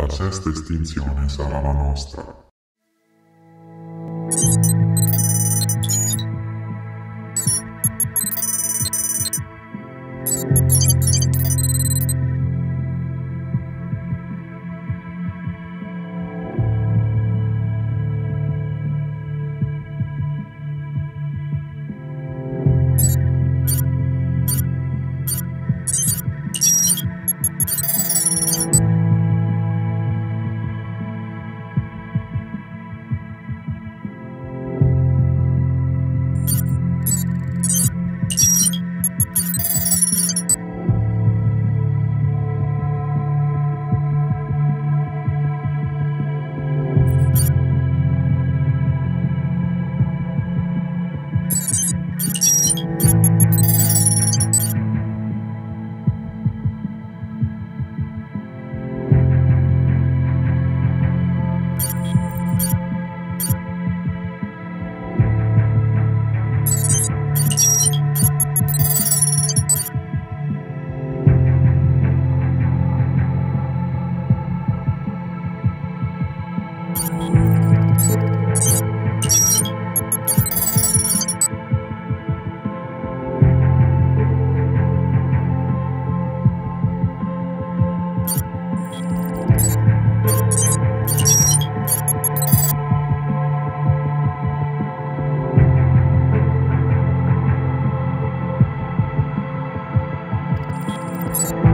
La sesta estinzione sarà la nostra. you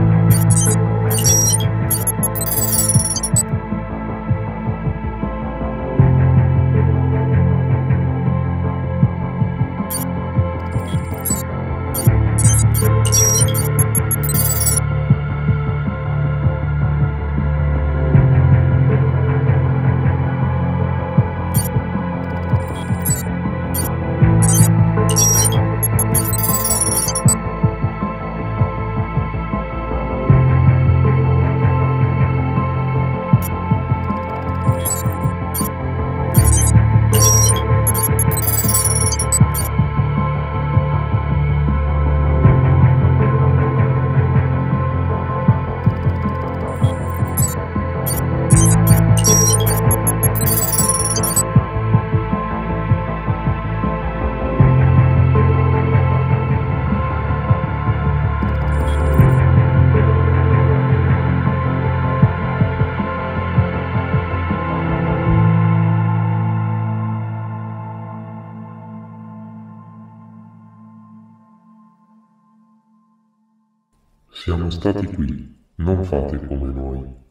Siamo stati qui, non fate come noi.